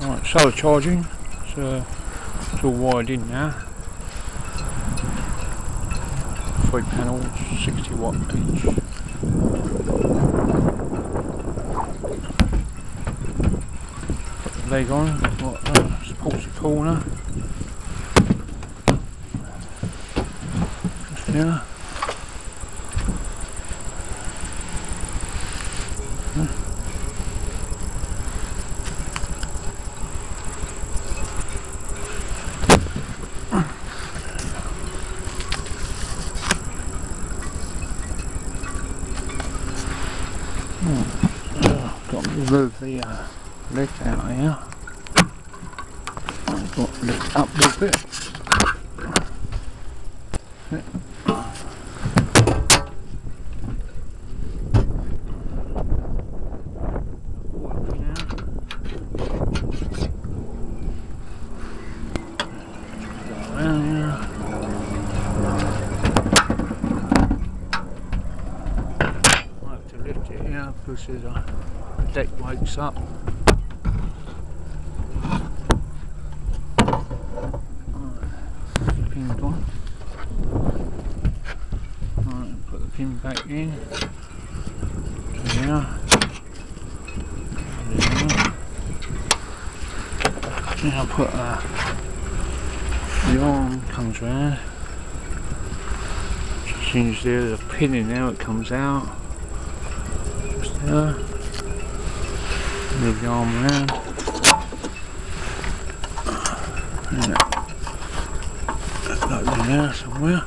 Right, solar charging. So it's all wired in now. Three panels, 60 watt each. Put the leg on, got uh, supports the corner. Just there. got to remove the uh, leg out here. I've got to lift up a bit. Around here. I have to lift it here because a deck wakes up. Right, Pin on. Right, put the pin back in. There. There. Now put uh, the arm comes round. As soon as there's a pin in now it comes out. There. Move the arm around. Yeah. Like in there somewhere.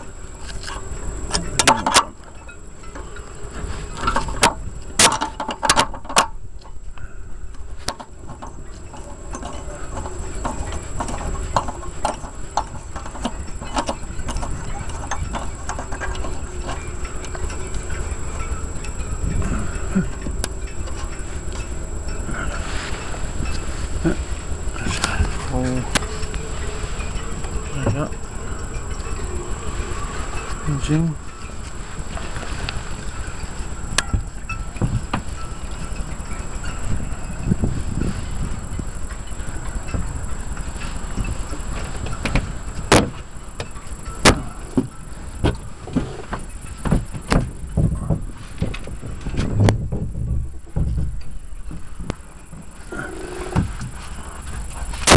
all right up. Engine.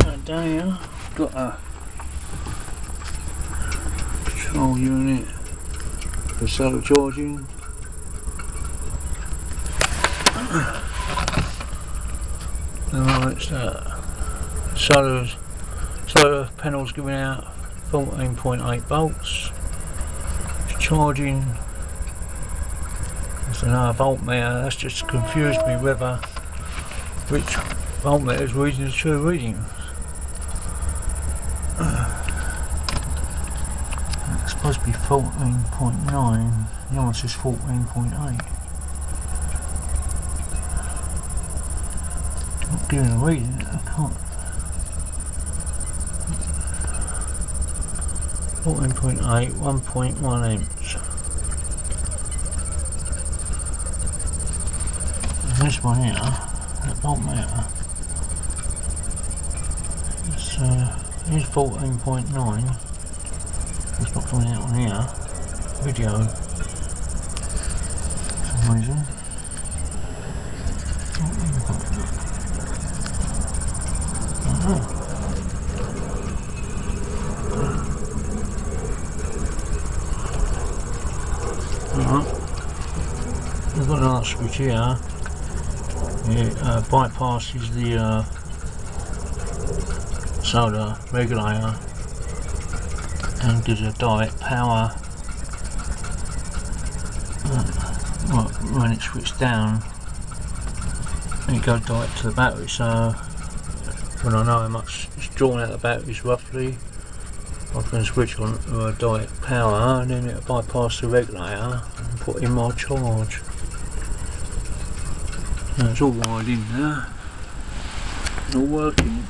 Right down here, got a control unit for solar charging. Oh, it's uh, solar, solar panels giving out 14.8 volts. It's charging. There's another voltmeter. That's just confused me whether which voltmeter is reading the true reading. It's be 14.9. The one says 14.8. Not giving a reading. I can't. 14.8, 1.1 amps. And this one here, that voltmeter, it's uh, here's 14.9. It's not coming out on here. Video. For some reason. We've got another switch here. It uh, bypasses the uh, solar regulator and gives a direct power. When it's switched down it goes direct to the battery so when I know how much is drawn out of the batteries roughly I can switch on to a direct power and then it'll bypass the regulator and put in my charge. Now it's all wired in there. All working.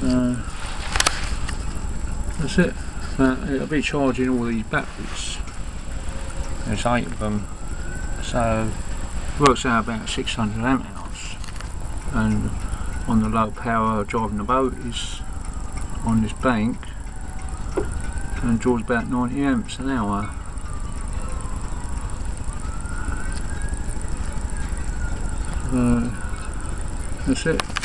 So that's it. Uh, it'll be charging all these batteries. There's eight of them. So works out about 600 amp hours and on the low power driving the boat is on this bank and draws about 90 amps an hour uh, that's it